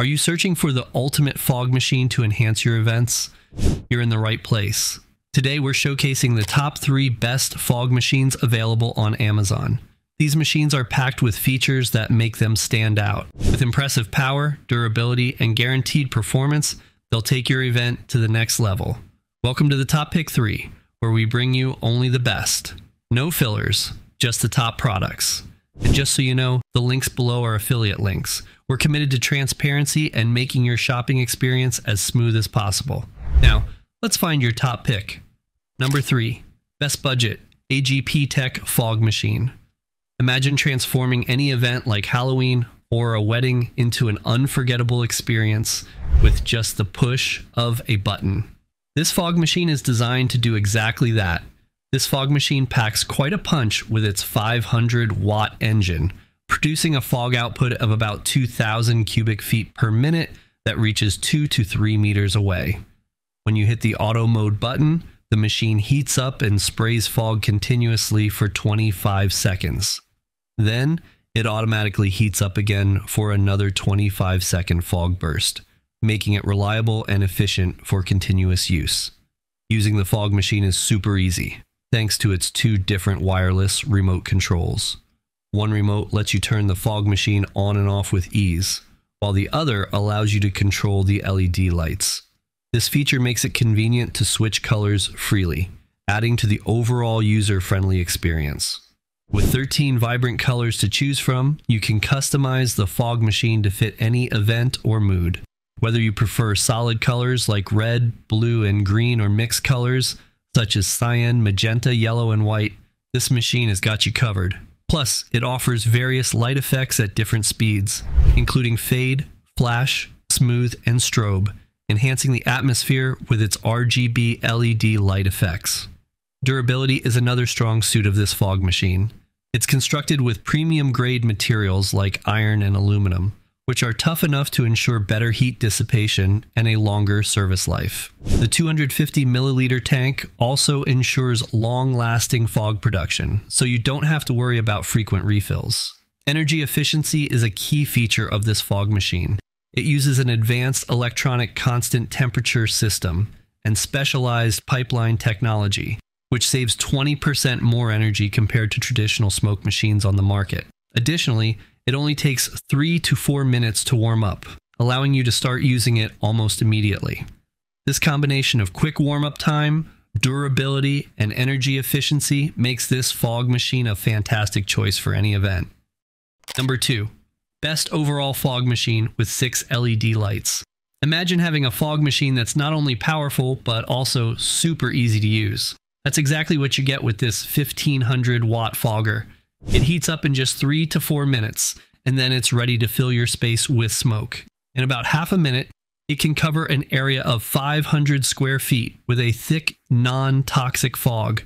Are you searching for the ultimate fog machine to enhance your events? You're in the right place. Today, we're showcasing the top three best fog machines available on Amazon. These machines are packed with features that make them stand out. With impressive power, durability, and guaranteed performance, they'll take your event to the next level. Welcome to the Top Pick 3, where we bring you only the best. No fillers, just the top products. And just so you know, the links below are affiliate links. We're committed to transparency and making your shopping experience as smooth as possible. Now, let's find your top pick. Number 3, Best Budget AGPTek Fog Machine. Imagine transforming any event like Halloween or a wedding into an unforgettable experience with just the push of a button. This fog machine is designed to do exactly that. This fog machine packs quite a punch with its 500 watt engine, producing a fog output of about 2,000 cubic feet per minute that reaches 2 to 3 meters away. When you hit the auto mode button, the machine heats up and sprays fog continuously for 25 seconds. Then it automatically heats up again for another 25 second fog burst, making it reliable and efficient for continuous use. Using the fog machine is super easy, thanks to its two different wireless remote controls. One remote lets you turn the fog machine on and off with ease, while the other allows you to control the LED lights. This feature makes it convenient to switch colors freely, adding to the overall user friendly experience. With 13 vibrant colors to choose from, you can customize the fog machine to fit any event or mood. Whether you prefer solid colors like red, blue, and green, or mixed colors such as cyan, magenta, yellow, and white, this machine has got you covered. Plus, it offers various light effects at different speeds, including fade, flash, smooth, and strobe, enhancing the atmosphere with its RGB LED light effects. Durability is another strong suit of this fog machine. It's constructed with premium grade materials like iron and aluminum, which are tough enough to ensure better heat dissipation and a longer service life. The 250 milliliter tank also ensures long lasting fog production, so you don't have to worry about frequent refills. Energy efficiency is a key feature of this fog machine. It uses an advanced electronic constant temperature system and specialized pipeline technology which saves 20% more energy compared to traditional smoke machines on the market. Additionally, it only takes 3 to 4 minutes to warm up, allowing you to start using it almost immediately. This combination of quick warm up time, durability, and energy efficiency makes this fog machine a fantastic choice for any event. Number 2. Best overall fog machine with 6 LED lights. Imagine having a fog machine that's not only powerful, but also super easy to use. That's exactly what you get with this 1500 watt fogger. It heats up in just three to four minutes, and then it's ready to fill your space with smoke. In about half a minute, it can cover an area of 500 square feet with a thick, non toxic fog.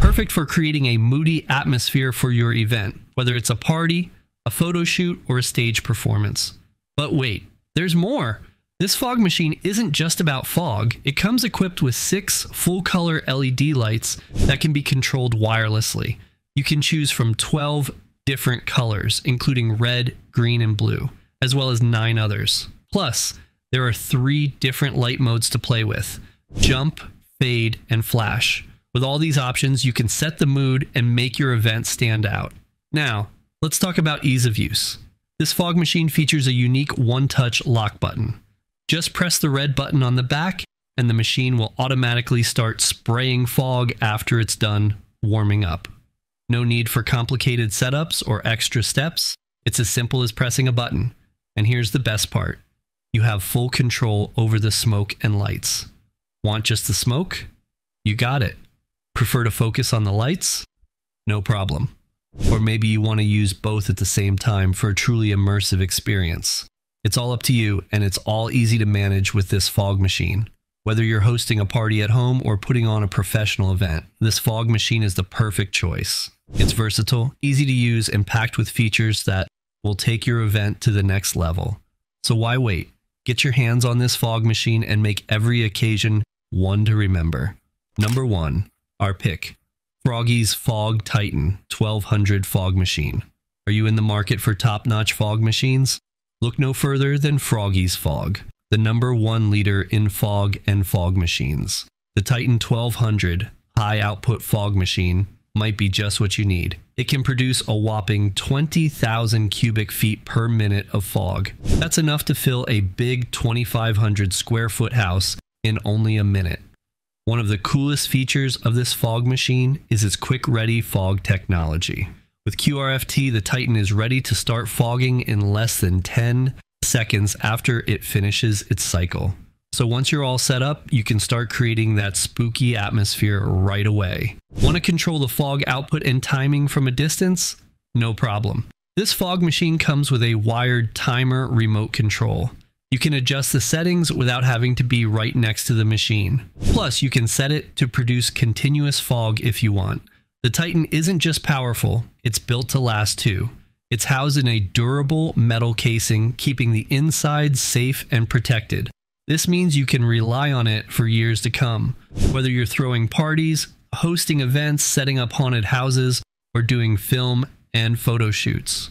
Perfect for creating a moody atmosphere for your event, whether it's a party, a photo shoot, or a stage performance. But wait, there's more. This fog machine isn't just about fog, it comes equipped with six full color LED lights that can be controlled wirelessly. You can choose from 12 different colors, including red, green, and blue, as well as nine others. Plus, there are three different light modes to play with jump, fade, and flash. With all these options, you can set the mood and make your event stand out. Now, let's talk about ease of use. This fog machine features a unique one touch lock button. Just press the red button on the back and the machine will automatically start spraying fog after it's done warming up. No need for complicated setups or extra steps. It's as simple as pressing a button. And here's the best part. You have full control over the smoke and lights. Want just the smoke? You got it. Prefer to focus on the lights? No problem. Or maybe you want to use both at the same time for a truly immersive experience. It's all up to you, and it's all easy to manage with this fog machine. Whether you're hosting a party at home or putting on a professional event, this fog machine is the perfect choice. It's versatile, easy to use, and packed with features that will take your event to the next level. So why wait? Get your hands on this fog machine and make every occasion one to remember. Number one, our pick Froggy's Fog Titan 1200 fog machine. Are you in the market for top notch fog machines? Look no further than Froggy's Fog, the number one leader in fog and fog machines. The Titan 1200 high output fog machine might be just what you need. It can produce a whopping 20,000 cubic feet per minute of fog. That's enough to fill a big 2,500 square foot house in only a minute. One of the coolest features of this fog machine is its quick ready fog technology. With QRFT, the Titan is ready to start fogging in less than 10 seconds after it finishes its cycle. So once you're all set up, you can start creating that spooky atmosphere right away. Want to control the fog output and timing from a distance? No problem. This fog machine comes with a wired timer remote control. You can adjust the settings without having to be right next to the machine. Plus, you can set it to produce continuous fog if you want. The Titan isn't just powerful, it's built to last too. It's housed in a durable metal casing, keeping the inside safe and protected. This means you can rely on it for years to come, whether you're throwing parties, hosting events, setting up haunted houses, or doing film and photo shoots.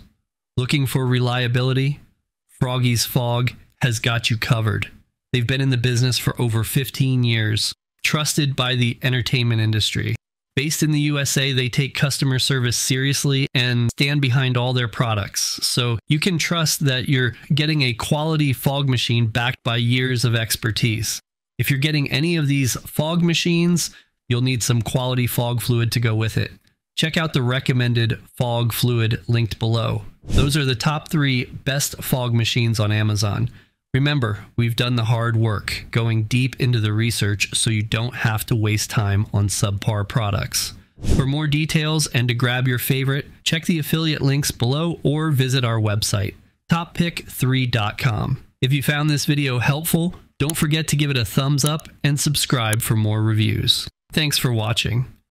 Looking for reliability? Froggy's Fog has got you covered. They've been in the business for over 15 years, trusted by the entertainment industry. Based in the USA, they take customer service seriously and stand behind all their products. So you can trust that you're getting a quality fog machine backed by years of expertise. If you're getting any of these fog machines, you'll need some quality fog fluid to go with it. Check out the recommended fog fluid linked below. Those are the top three best fog machines on Amazon. Remember, we've done the hard work, going deep into the research so you don't have to waste time on subpar products. For more details and to grab your favorite, check the affiliate links below or visit our website, toppick3.com. If you found this video helpful, don't forget to give it a thumbs up and subscribe for more reviews. Thanks for watching.